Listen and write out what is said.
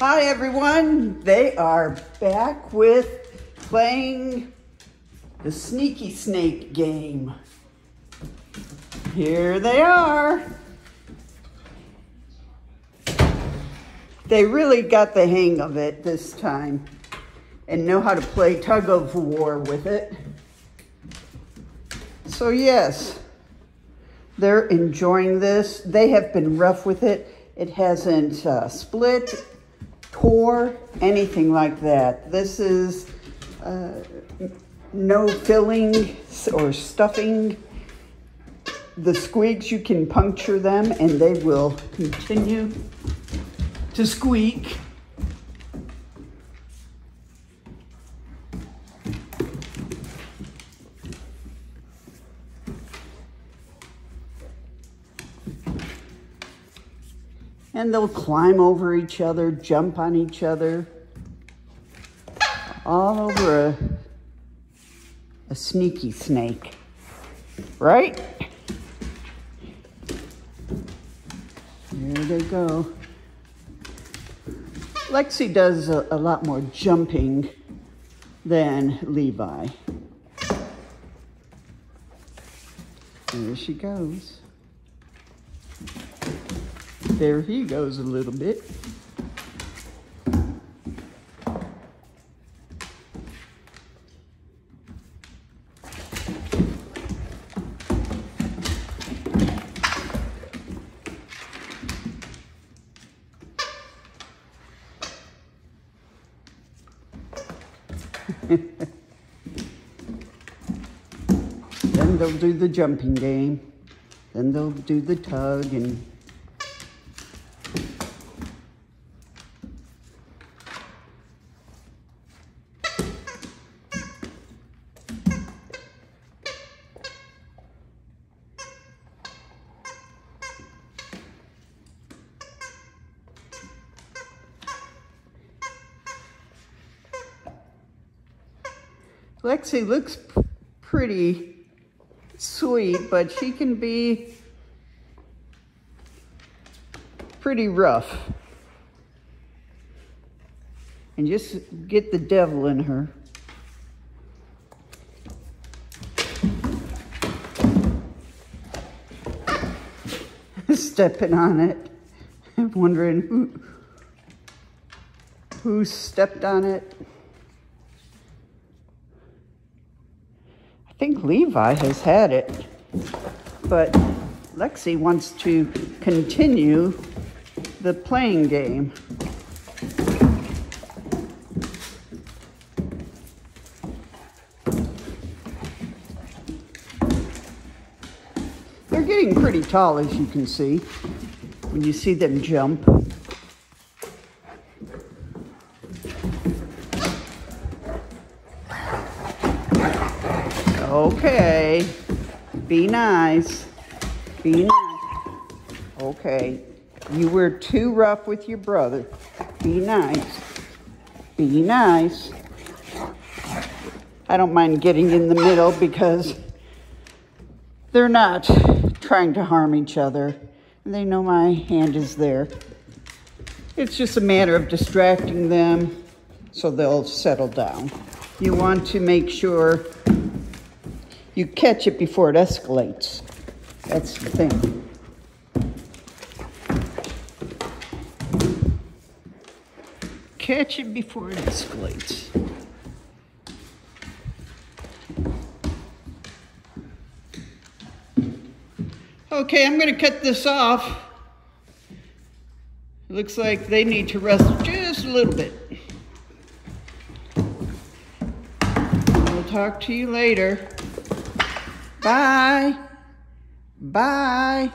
Hi everyone, they are back with playing the Sneaky Snake game. Here they are. They really got the hang of it this time and know how to play tug of war with it. So yes, they're enjoying this. They have been rough with it. It hasn't uh, split, tore, anything like that. This is uh, no filling or stuffing. The squeaks, you can puncture them and they will continue to squeak. And they'll climb over each other, jump on each other, all over a, a sneaky snake, right? There they go. Lexi does a, a lot more jumping than Levi. There she goes. There he goes a little bit. then they'll do the jumping game. Then they'll do the tug and Lexi looks pretty sweet, but she can be pretty rough. And just get the devil in her. Stepping on it. I'm wondering who, who stepped on it. Think Levi has had it, but Lexi wants to continue the playing game. They're getting pretty tall, as you can see, when you see them jump. Okay. Be nice. Be nice. Okay. You were too rough with your brother. Be nice. Be nice. I don't mind getting in the middle because they're not trying to harm each other. They know my hand is there. It's just a matter of distracting them so they'll settle down. You want to make sure you catch it before it escalates. That's the thing. Catch it before it escalates. Okay, I'm going to cut this off. Looks like they need to rest just a little bit. We'll talk to you later. Bye. Bye.